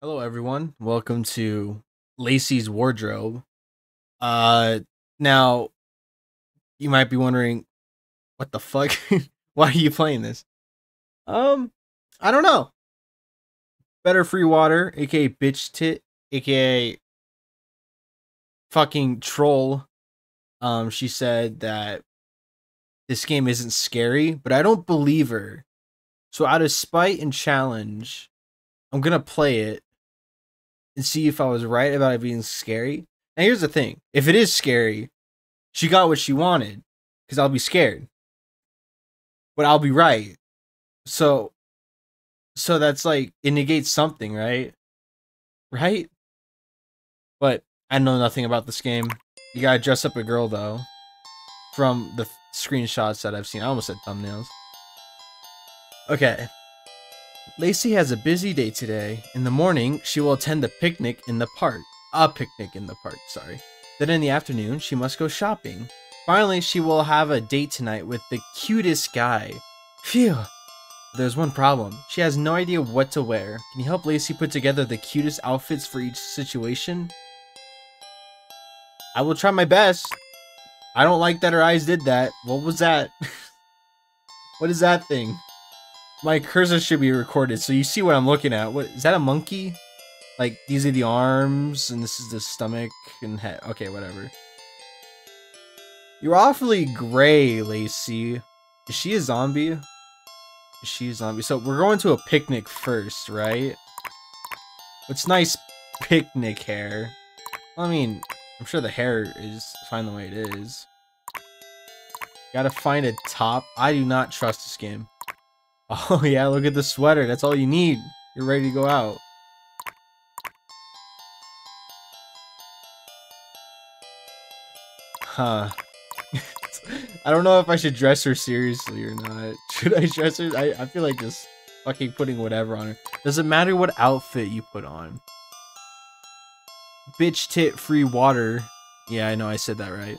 Hello everyone. Welcome to Lacey's Wardrobe. Uh now you might be wondering what the fuck why are you playing this? Um I don't know. Better free water, aka bitch tit, aka fucking troll. Um she said that this game isn't scary, but I don't believe her. So out of spite and challenge, I'm gonna play it and see if I was right about it being scary. Now here's the thing: if it is scary, she got what she wanted, because I'll be scared, but I'll be right. So, so that's like it negates something, right? Right? But I know nothing about this game. You gotta dress up a girl though. From the screenshots that I've seen, I almost said thumbnails. Okay. Lacey has a busy day today. In the morning, she will attend the picnic in the park. A picnic in the park, sorry. Then in the afternoon, she must go shopping. Finally, she will have a date tonight with the cutest guy. Phew. There's one problem. She has no idea what to wear. Can you help Lacey put together the cutest outfits for each situation? I will try my best. I don't like that her eyes did that. What was that? what is that thing? My cursor should be recorded so you see what I'm looking at. What is that a monkey? Like these are the arms and this is the stomach and head. Okay, whatever. You're awfully gray, Lacey. Is she a zombie? Is she a zombie? So we're going to a picnic first, right? What's nice picnic hair? I mean, I'm sure the hair is fine the way it is. Gotta find a top. I do not trust this game. Oh yeah, look at the sweater. That's all you need. You're ready to go out. Huh. I don't know if I should dress her seriously or not. Should I dress her? I, I feel like just fucking putting whatever on her. Does it matter what outfit you put on? Bitch tit free water. Yeah, I know I said that right.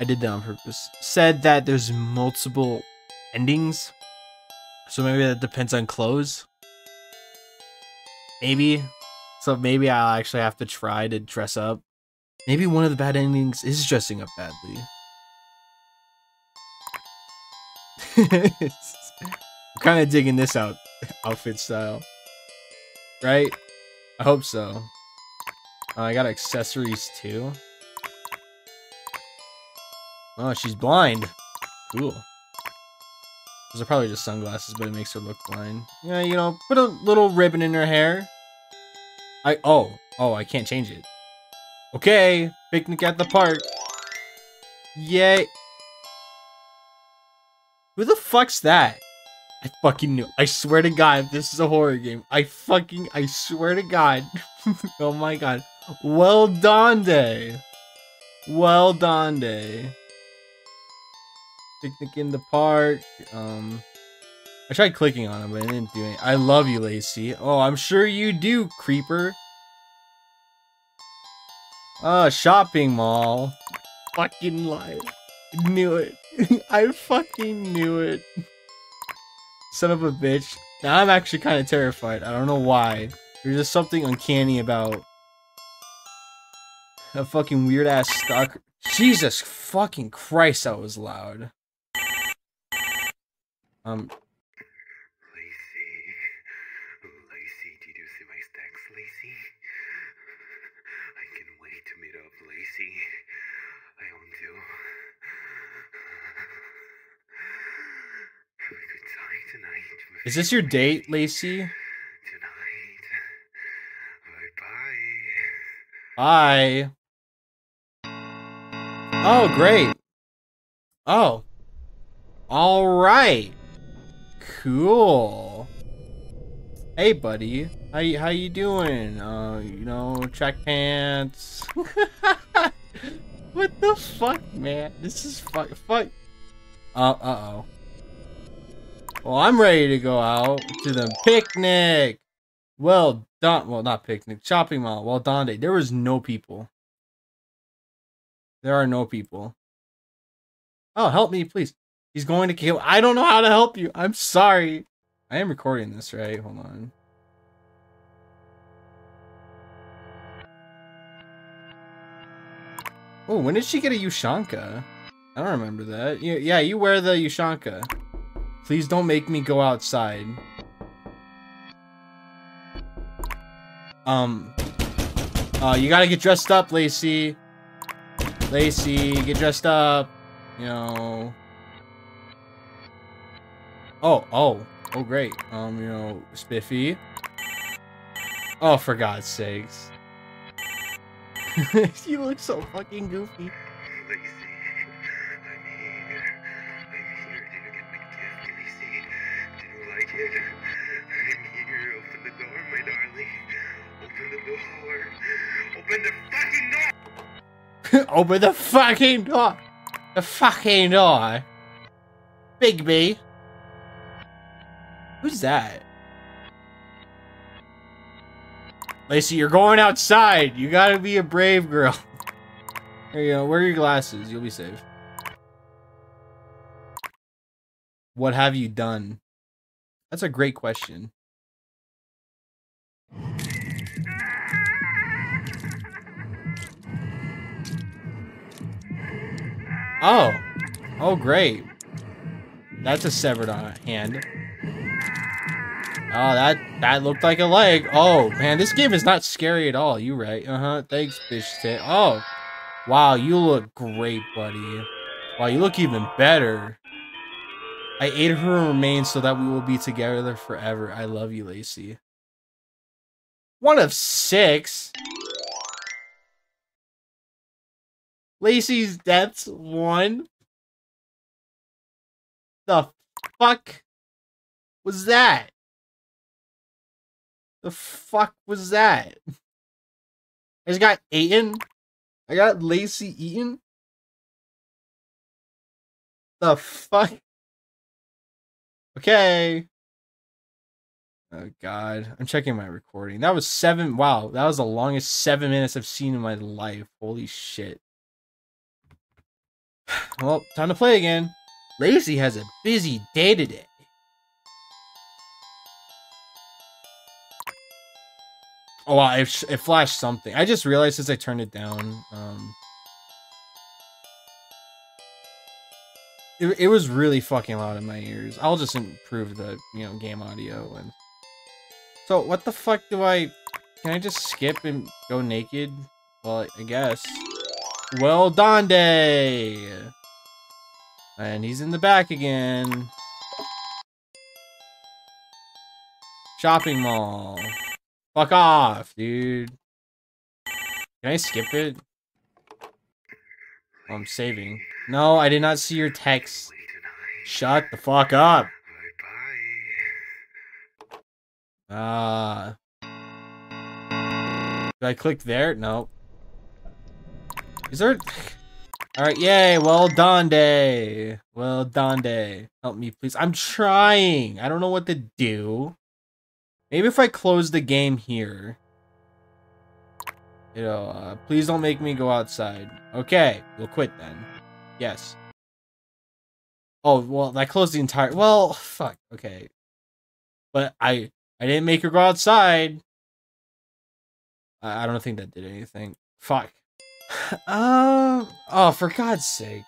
I did that on purpose. Said that there's multiple endings. So maybe that depends on clothes. Maybe. So maybe I'll actually have to try to dress up. Maybe one of the bad endings is dressing up badly. I'm kind of digging this out outfit style. Right? I hope so. Uh, I got accessories too. Oh, she's blind. Cool. Those are probably just sunglasses, but it makes her look blind. Yeah, you know, put a little ribbon in her hair. I oh oh I can't change it. Okay, picnic at the park. Yay. Who the fuck's that? I fucking knew. I swear to God, this is a horror game. I fucking, I swear to God. oh my God. Well done, day. Well done, day. Picnic in the park. Um, I tried clicking on him, but I didn't do it. I love you, Lacey. Oh, I'm sure you do, creeper. Uh, shopping mall. Fucking lie. Knew it. I fucking knew it. Son of a bitch. Now I'm actually kind of terrified. I don't know why. There's just something uncanny about a fucking weird ass stock. Jesus fucking Christ, that was loud. Um. Lacey. Lacey, did you see my stacks, Lacey? I can wait to meet up, Lacey. I want to. Have a good time tonight. Is this your date, Lacey? Tonight. Bye bye. Bye. Oh, great. Oh. All right. Cool. Hey, buddy. How you, how you doing? Uh, you know, track pants. what the fuck, man? This is fuck. Fuck. Uh, uh oh. Well, I'm ready to go out to the picnic. Well done. Well, not picnic. Shopping mall. Well done. There was no people. There are no people. Oh, help me, please. He's going to kill. I don't know how to help you. I'm sorry. I am recording this, right? Hold on. Oh, when did she get a Ushanka? I don't remember that. Yeah, you wear the Ushanka. Please don't make me go outside. Um. Uh, you gotta get dressed up, Lacey. Lacey, get dressed up. You know. Oh, oh, oh, great. Um, you know, Spiffy. Oh, for God's sakes. you look so fucking goofy. Open the fucking door! The fucking door! Bigby! Who's that? Lacey, you're going outside! You gotta be a brave girl. There you go. Wear your glasses. You'll be safe. What have you done? That's a great question. Oh. Oh, great. That's a severed hand. Oh, that that looked like a leg. Oh, man, this game is not scary at all. You right. Uh-huh. Thanks, tit. Oh. Wow, you look great, buddy. Wow, you look even better. I ate her remains so that we will be together forever. I love you, Lacey. One of six. Lacey's death's one. The fuck was that? The fuck was that? I just got Aiden. I got Lacey Eaton. The fuck? Okay. Oh god. I'm checking my recording. That was seven wow, that was the longest seven minutes I've seen in my life. Holy shit. Well, time to play again. Lacey has a busy day today. Oh, wow, it, it flashed something. I just realized as I turned it down. Um, it, it was really fucking loud in my ears. I'll just improve the, you know, game audio. and. So, what the fuck do I... Can I just skip and go naked? Well, I guess. Well done, day! And he's in the back again. Shopping mall. Fuck off, dude. Can I skip it? Oh, I'm saving. No, I did not see your text. Shut the fuck up. Ah. Did I click there? No. Is there... Alright, yay, well done, day. Well done, day. Help me, please. I'm trying. I don't know what to do. Maybe if I close the game here. You know, uh, please don't make me go outside. Okay, we'll quit then. Yes. Oh, well, that closed the entire... Well, fuck. Okay. But I... I didn't make her go outside. I, I don't think that did anything. Fuck. Um. oh, for God's sake.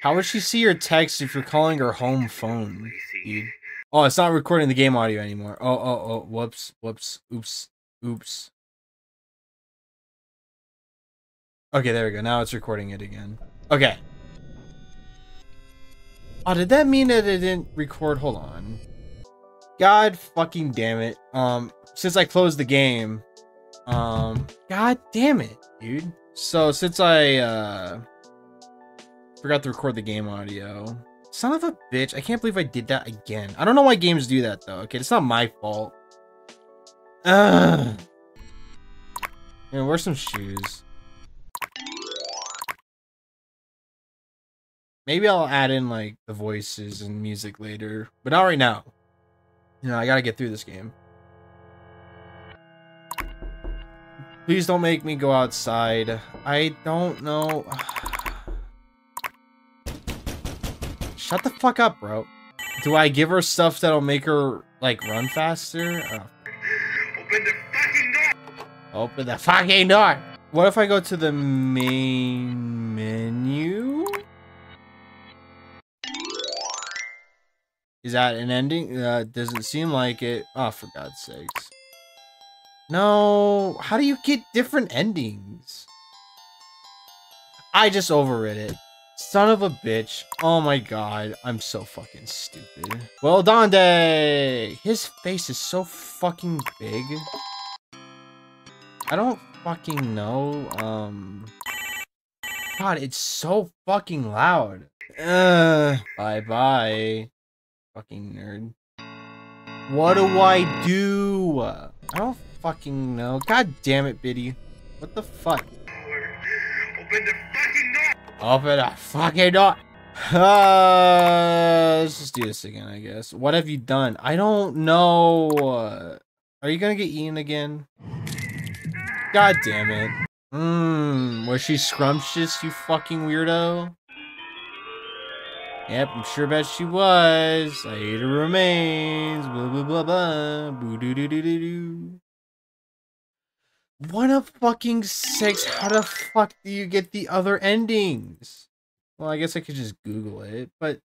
How would she see your text if you're calling her home phone, dude? Oh, it's not recording the game audio anymore. Oh, oh, oh. Whoops. Whoops. Oops. Oops. Okay, there we go. Now it's recording it again. Okay. Oh, did that mean that it didn't record? Hold on. God fucking damn it. Um, since I closed the game, um, god damn it, dude. So since I, uh, forgot to record the game audio, son of a bitch, I can't believe I did that again. I don't know why games do that though. Okay, it's not my fault. Ugh. Yeah, wear some shoes. Maybe I'll add in like the voices and music later, but not right now. You know, I gotta get through this game. Please don't make me go outside. I don't know. Shut the fuck up, bro. Do I give her stuff that'll make her, like, run faster? Oh. Open the fucking door! Open the fucking door. What if I go to the main menu? Is that an ending? Uh, doesn't seem like it. Oh, for God's sakes. No, how do you get different endings? I just overrid it. Son of a bitch. Oh my god, I'm so fucking stupid. Well done, day. His face is so fucking big. I don't fucking know. Um, God, it's so fucking loud. Uh, bye bye, fucking nerd. What do I do? I don't fucking know. God damn it, Biddy. What the fuck? Open the fucking door! Open the fucking door. Uh, let's just do this again, I guess. What have you done? I don't know. Are you gonna get eaten again? God damn it. Mmm, was she scrumptious, you fucking weirdo? Yep, I'm sure bet she was. I ate her remains. Blah blah blah blah. Boo doo doo doo doo doo. One of fucking six. How the fuck do you get the other endings? Well, I guess I could just Google it, but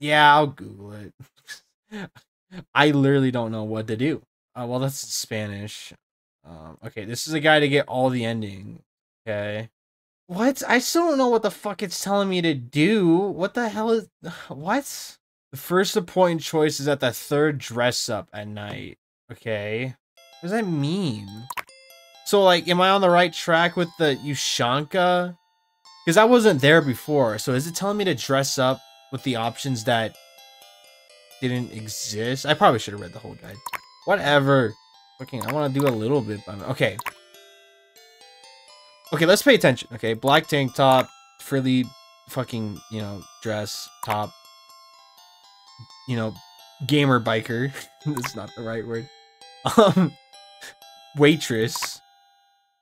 yeah, I'll Google it. I literally don't know what to do. Uh, well, that's Spanish. Um, okay, this is a guy to get all the ending. Okay. What? I still don't know what the fuck it's telling me to do. What the hell is what? The first appointed choice is at the third dress up at night. Okay. What does that mean? So like, am I on the right track with the Ushanka? Because I wasn't there before. So is it telling me to dress up with the options that didn't exist? I probably should have read the whole guide. Whatever. Fucking, I want to do a little bit. Okay. Okay, let's pay attention. Okay, black tank top, frilly fucking, you know, dress, top. You know, gamer biker. That's not the right word. Um, waitress,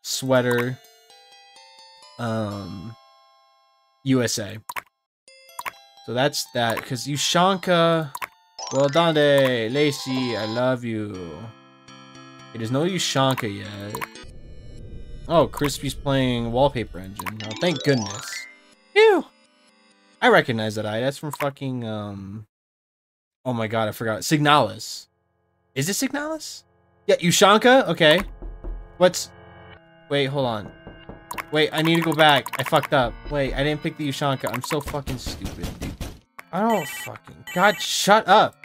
sweater, um, USA. So that's that. Because Ushanka, well done. Lacey, I love you. It is no Ushanka yet. Oh, Crispy's playing Wallpaper Engine. Oh, thank goodness. Ew. I recognize that eye. That's from fucking, um... Oh my god, I forgot. Signalis. Is it Signalis? Yeah, Ushanka? Okay. What's... Wait, hold on. Wait, I need to go back. I fucked up. Wait, I didn't pick the Ushanka. I'm so fucking stupid, dude. I don't fucking... God, shut up.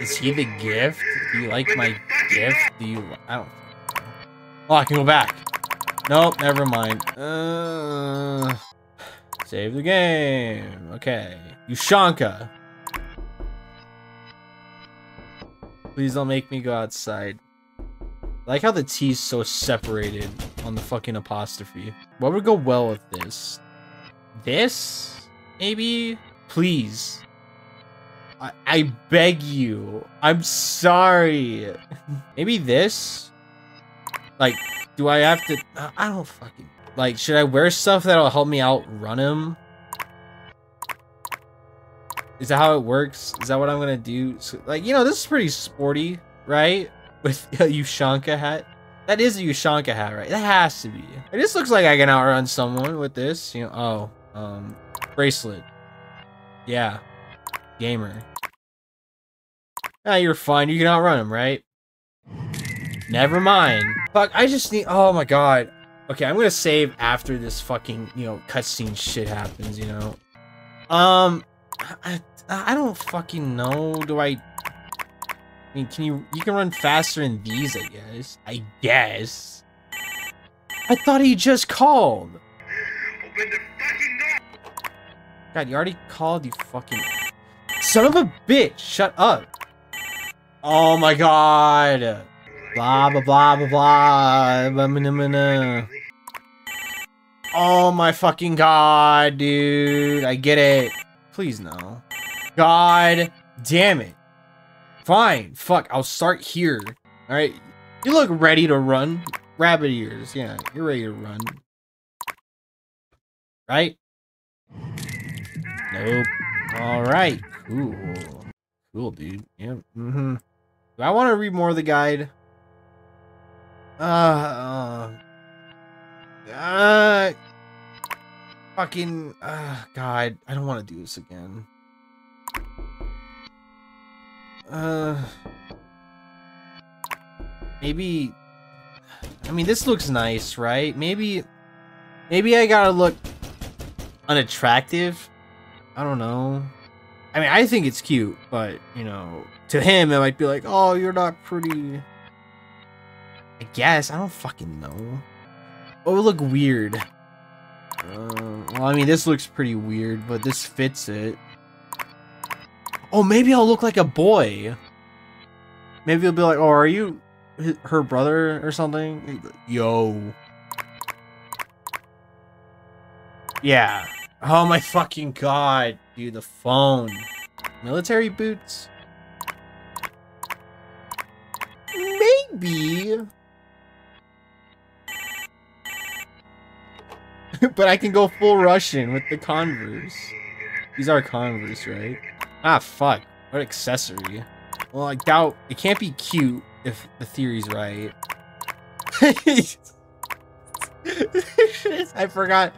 Is he the gift? Do you like my gift? Do you... I don't... Oh, I can go back. Nope, never mind. Uh, save the game. Okay. Ushanka. Please don't make me go outside. I like how the T's so separated on the fucking apostrophe. What would go well with this? This? Maybe? Please. I, I beg you. I'm sorry. Maybe this? Like, do I have to... I don't fucking... Like, should I wear stuff that'll help me outrun him? Is that how it works? Is that what I'm gonna do? So, like, you know, this is pretty sporty, right? With a Ushanka hat. That is a Ushanka hat, right? That has to be. It just looks like I can outrun someone with this. You know, oh, um, bracelet. Yeah. Gamer. Ah, you're fine. You can outrun him, right? Never mind. Fuck, I just need. Oh my god. Okay, I'm gonna save after this fucking, you know, cutscene shit happens, you know? Um, I, I don't fucking know. Do I. I mean, can you. You can run faster in these, I guess. I guess. I thought he just called. God, you already called, you fucking. Son of a bitch! Shut up! Oh my god! Blah blah blah blah. blah, blah, blah, blah. Oh my fucking god, dude! I get it. Please no. God damn it. Fine. Fuck. I'll start here. All right. You look ready to run. Rabbit ears. Yeah, you're ready to run. Right? Nope. All right. Cool. Cool, dude. Yeah. Mm-hmm. Do I want to read more of the guide? Uh, uh, uh fucking, uh, God, I don't want to do this again. Uh, maybe, I mean, this looks nice, right? Maybe, maybe I gotta look unattractive. I don't know. I mean, I think it's cute, but, you know, to him, it might be like, oh, you're not pretty. I guess. I don't fucking know. Oh, look weird. Uh, well, I mean, this looks pretty weird, but this fits it. Oh, maybe I'll look like a boy. Maybe he'll be like, oh, are you her brother or something? Yo. Yeah. Oh my fucking god. Dude, the phone. Military boots? Maybe. but I can go full Russian with the Converse. These are Converse, right? Ah, fuck. What accessory? Well, I doubt... It can't be cute if the theory's right. I forgot.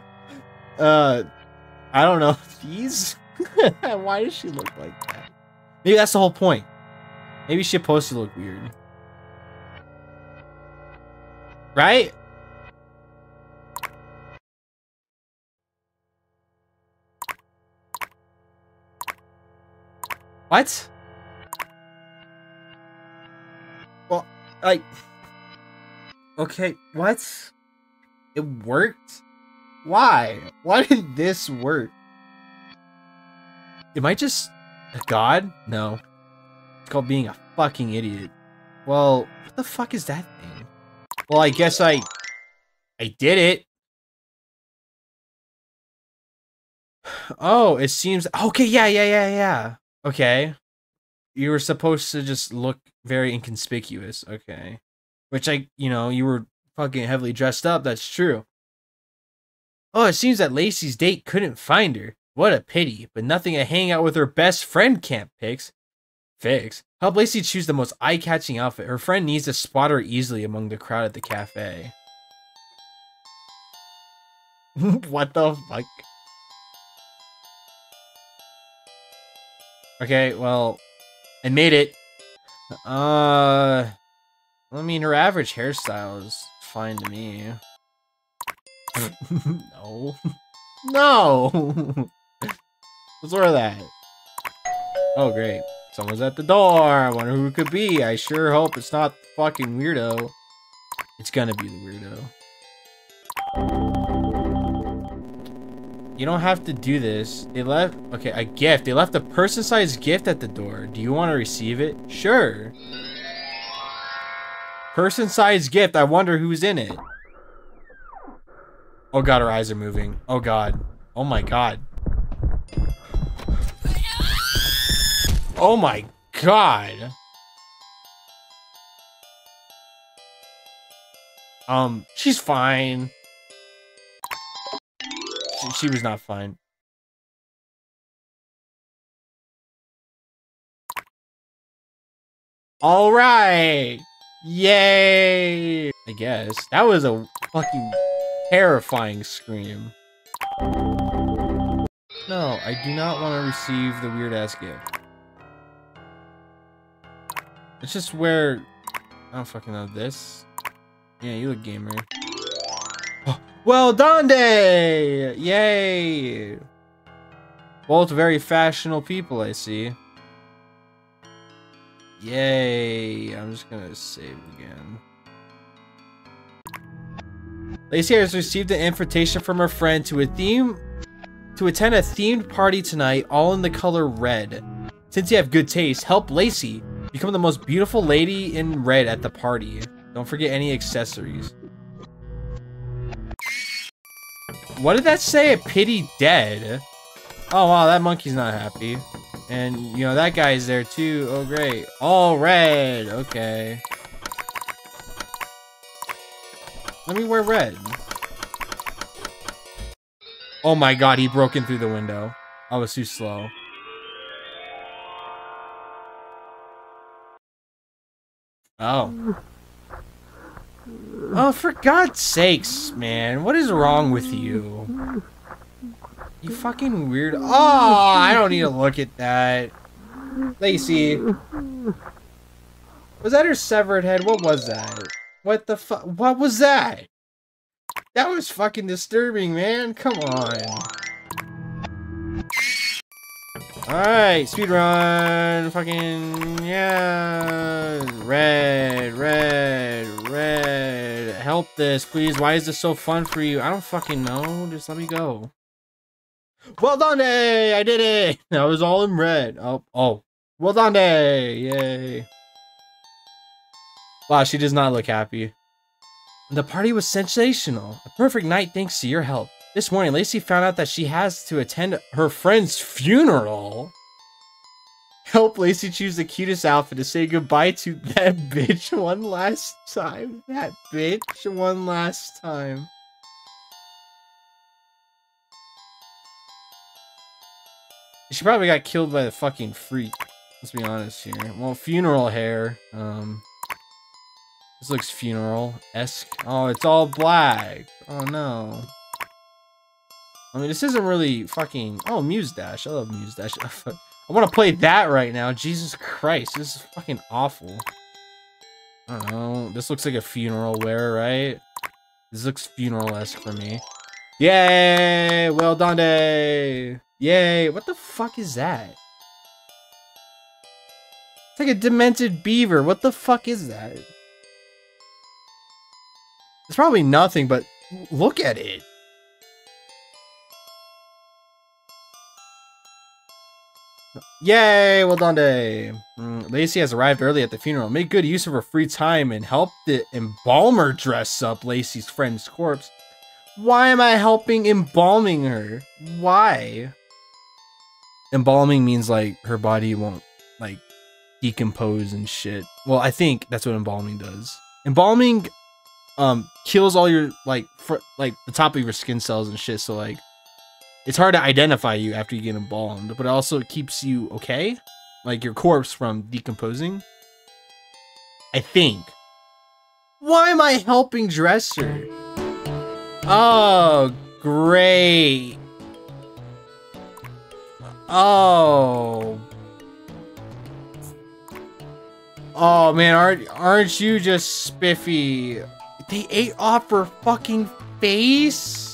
Uh, I don't know. These? Why does she look like that? Maybe that's the whole point. Maybe she's supposed to look weird. Right? What? Well, like... Okay, what? It worked? Why? Why did this work? Am I just a god? No. It's called being a fucking idiot. Well, what the fuck is that thing? Well, I guess I... I did it. Oh, it seems... Okay, yeah, yeah, yeah, yeah. Okay. You were supposed to just look very inconspicuous. Okay. Which I, you know, you were fucking heavily dressed up. That's true. Oh, it seems that Lacey's date couldn't find her. What a pity, but nothing to hang out with her best friend can't fix. Fix. Help Lacey choose the most eye-catching outfit. Her friend needs to spot her easily among the crowd at the cafe. what the fuck? Okay, well, I made it. Uh, I mean, her average hairstyle is fine to me. no. no! What's wrong with that? Oh, great. Someone's at the door. I wonder who it could be. I sure hope it's not the fucking weirdo. It's gonna be the weirdo. You don't have to do this. They left... Okay, a gift. They left a person-sized gift at the door. Do you want to receive it? Sure. Person-sized gift. I wonder who's in it. Oh god, her eyes are moving. Oh god. Oh my god. Oh my god. Um, she's fine. She, was not fine. All right. Yay. I guess. That was a fucking terrifying scream. No, I do not want to receive the weird ass gift. It's just where I don't fucking know this. Yeah, you look gamer. Well done, day! Yay! Both very fashionable people, I see. Yay! I'm just gonna save again. Lacey has received an invitation from her friend to a theme to attend a themed party tonight, all in the color red. Since you have good taste, help Lacey become the most beautiful lady in red at the party. Don't forget any accessories. What did that say? A pity dead? Oh, wow, that monkey's not happy. And, you know, that guy's there too. Oh, great. All red. Okay. Let me wear red. Oh my god, he broke in through the window. I was too slow. Oh. Oh, for God's sakes, man. What is wrong with you? You fucking weird. Oh, I don't need to look at that. Lacey. Was that her severed head? What was that? What the fuck? What was that? That was fucking disturbing, man. Come on. Alright, speed run. Fucking, yeah. Red, red, red. Help this, please. Why is this so fun for you? I don't fucking know. Just let me go. Well done, day! I did it! That was all in red. Oh, oh. Well done, day! Yay. Wow, she does not look happy. The party was sensational. A perfect night thanks to your help. This morning, Lacey found out that she has to attend her friend's funeral. Help Lacey choose the cutest outfit to say goodbye to that bitch one last time. That bitch one last time. She probably got killed by the fucking freak. Let's be honest here. Well, funeral hair. Um, this looks funeral-esque. Oh, it's all black. Oh, no. I mean, this isn't really fucking... Oh, Muse Dash. I love Muse Dash. I want to play that right now. Jesus Christ. This is fucking awful. I don't know. This looks like a funeral wear, right? This looks funeral-esque for me. Yay! Well done, day! Yay! What the fuck is that? It's like a demented beaver. What the fuck is that? It's probably nothing, but look at it. Yay! Well done, day. Mm, Lacey has arrived early at the funeral. Make good use of her free time and help the embalmer dress up Lacey's friend's corpse. Why am I helping embalming her? Why? Embalming means like her body won't like decompose and shit. Well, I think that's what embalming does. Embalming um kills all your like like the top of your skin cells and shit. So like it's hard to identify you after you get embalmed, but also it also keeps you okay, like your corpse from decomposing. I think. Why am I helping Dresser? Oh, great. Oh. Oh man, aren't aren't you just spiffy? They ate off her fucking face?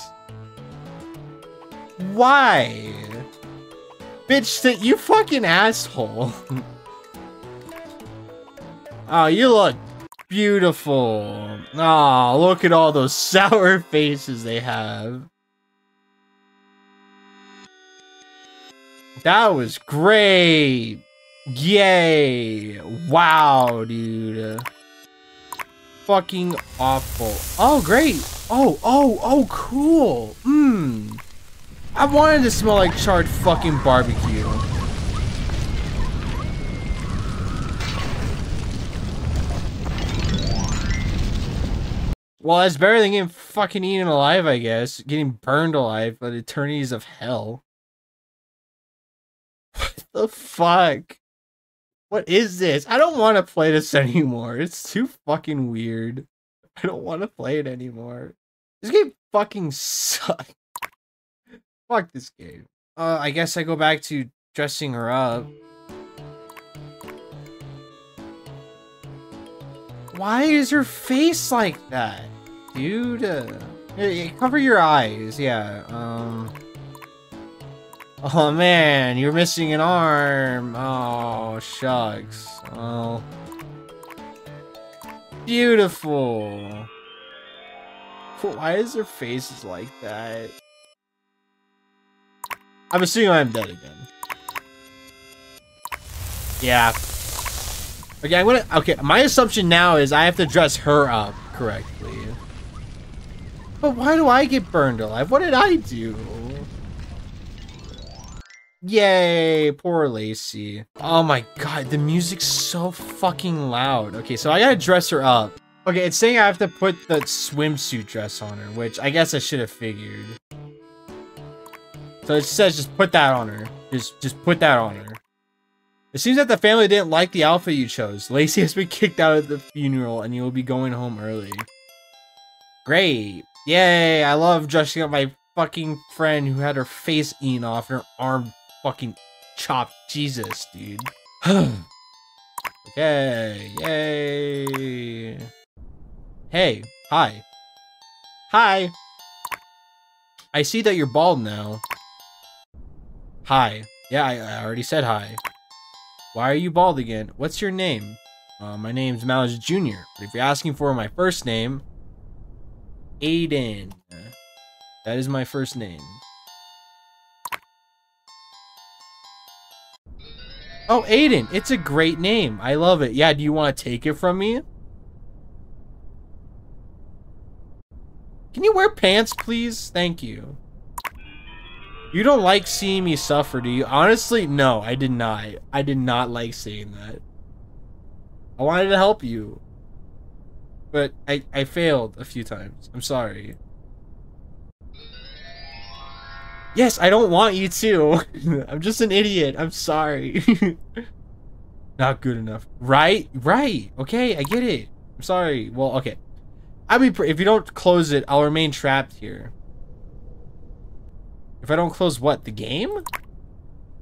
Why? Bitch, that you fucking asshole. oh, you look beautiful. Oh, look at all those sour faces they have. That was great. Yay. Wow, dude. Fucking awful. Oh, great. Oh, oh, oh, cool. Mmm. I wanted to smell like charred fucking barbecue. Well, that's better than getting fucking eaten alive, I guess. Getting burned alive by the eternities of hell. What the fuck? What is this? I don't want to play this anymore. It's too fucking weird. I don't want to play it anymore. This game fucking sucks. Fuck this game. Uh, I guess I go back to dressing her up. Why is her face like that? Dude, uh, cover your eyes, yeah, um... Oh man, you're missing an arm. Oh, shucks. Oh. Beautiful. Why is her face like that? I'm assuming I'm dead again. Yeah. Okay, I'm gonna. Okay, my assumption now is I have to dress her up correctly. But why do I get burned alive? What did I do? Yay, poor Lacey. Oh my god, the music's so fucking loud. Okay, so I gotta dress her up. Okay, it's saying I have to put the swimsuit dress on her, which I guess I should have figured. So it says just put that on her. Just just put that on her. It seems that the family didn't like the outfit you chose. Lacey has been kicked out of the funeral and you will be going home early. Great. Yay, I love dressing up my fucking friend who had her face eaten off and her arm fucking chopped. Jesus, dude. okay, yay. Hey, hi. Hi. I see that you're bald now. Hi. Yeah, I, I already said hi. Why are you bald again? What's your name? Uh, my name's Malice Jr. But if you're asking for my first name, Aiden. That is my first name. Oh, Aiden. It's a great name. I love it. Yeah, do you want to take it from me? Can you wear pants, please? Thank you. You don't like seeing me suffer, do you? Honestly, no, I did not. I did not like seeing that. I wanted to help you. But I, I failed a few times. I'm sorry. Yes, I don't want you to. I'm just an idiot. I'm sorry. Not good enough. Right? Right. Okay, I get it. I'm sorry. Well, okay. I mean, if you don't close it, I'll remain trapped here. If I don't close what? The game?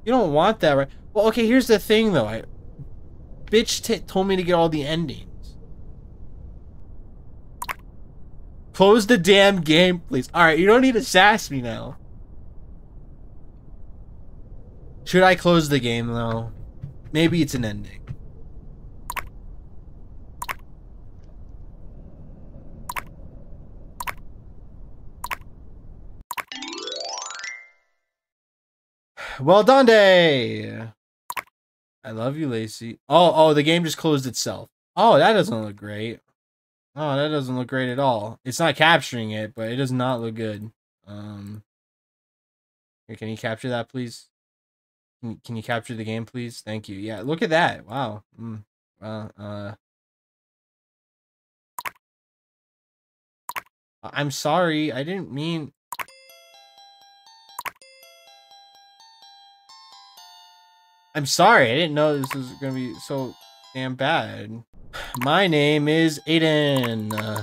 You don't want that, right? Well, okay, here's the thing, though. I, bitch told me to get all the endings. Close the damn game, please. Alright, you don't need to sass me now. Should I close the game, though? Maybe it's an ending. Well done, day. I love you, Lacey. Oh, oh, the game just closed itself. Oh, that doesn't look great. Oh, that doesn't look great at all. It's not capturing it, but it does not look good. Um, here, can you capture that, please? Can, can you capture the game, please? Thank you. Yeah, look at that. Wow. Mm, uh, I'm sorry. I didn't mean. I'm sorry. I didn't know this was to be so damn bad. My name is Aiden. Uh,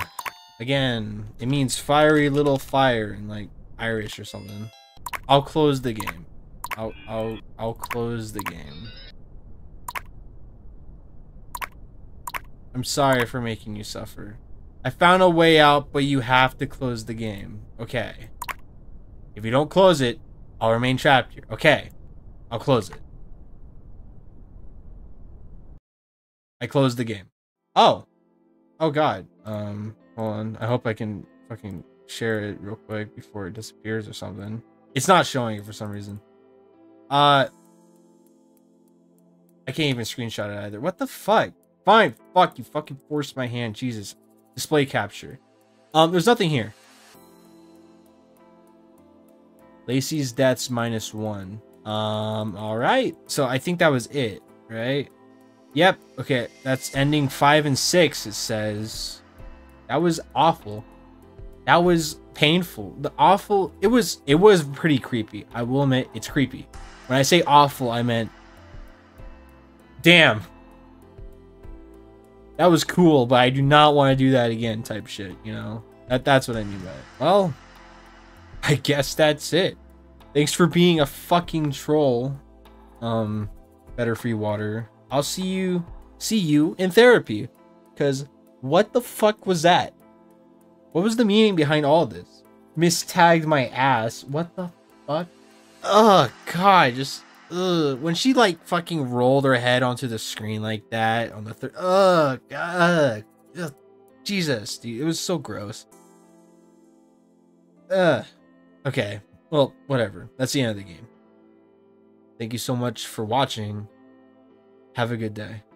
again, it means fiery little fire in like Irish or something. I'll close the game. I'll I'll I'll close the game. I'm sorry for making you suffer. I found a way out, but you have to close the game. Okay. If you don't close it, I'll remain trapped here. Okay. I'll close it. I closed the game. Oh. Oh god. Um, hold on. I hope I can fucking share it real quick before it disappears or something. It's not showing it for some reason. Uh I can't even screenshot it either. What the fuck? Fine, fuck you fucking forced my hand. Jesus. Display capture. Um, there's nothing here. Lacey's deaths minus one. Um, alright. So I think that was it, right? Yep. Okay, that's ending five and six. It says that was awful. That was painful. The awful. It was. It was pretty creepy. I will admit, it's creepy. When I say awful, I meant, damn. That was cool, but I do not want to do that again. Type shit. You know. That that's what I mean by it. Well, I guess that's it. Thanks for being a fucking troll. Um, better free water. I'll see you see you in therapy. Cause what the fuck was that? What was the meaning behind all this? Mistagged my ass. What the fuck? Oh god, just ugh. When she like fucking rolled her head onto the screen like that on the third ugh, god. Ugh. Jesus, dude, it was so gross. Ugh. Okay. Well, whatever. That's the end of the game. Thank you so much for watching. Have a good day.